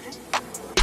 heaven.